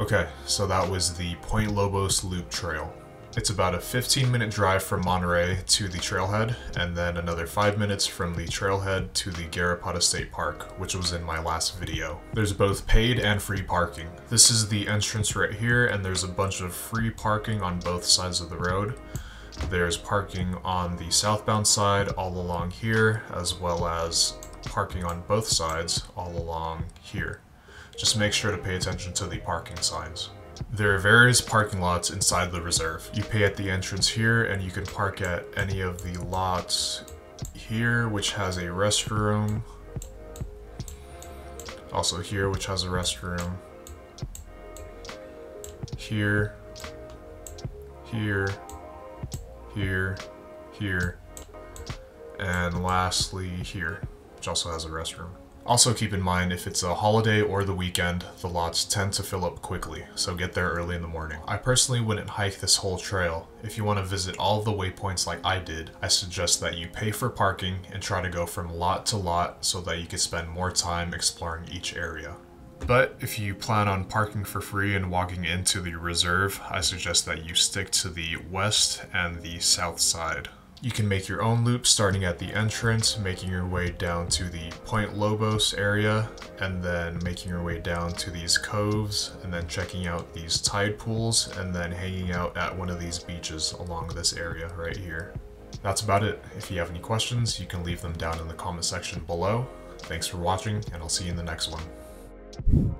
Okay, so that was the Point Lobos Loop Trail. It's about a 15 minute drive from Monterey to the trailhead, and then another 5 minutes from the trailhead to the Garrapata State Park, which was in my last video. There's both paid and free parking. This is the entrance right here, and there's a bunch of free parking on both sides of the road. There's parking on the southbound side all along here, as well as parking on both sides all along here. Just make sure to pay attention to the parking signs. There are various parking lots inside the reserve. You pay at the entrance here and you can park at any of the lots here, which has a restroom. Also here, which has a restroom. Here, here, here, here, and lastly here, which also has a restroom. Also keep in mind, if it's a holiday or the weekend, the lots tend to fill up quickly, so get there early in the morning. I personally wouldn't hike this whole trail. If you want to visit all the waypoints like I did, I suggest that you pay for parking and try to go from lot to lot so that you can spend more time exploring each area. But if you plan on parking for free and walking into the reserve, I suggest that you stick to the west and the south side. You can make your own loop starting at the entrance, making your way down to the Point Lobos area, and then making your way down to these coves, and then checking out these tide pools, and then hanging out at one of these beaches along this area right here. That's about it. If you have any questions, you can leave them down in the comment section below. Thanks for watching, and I'll see you in the next one.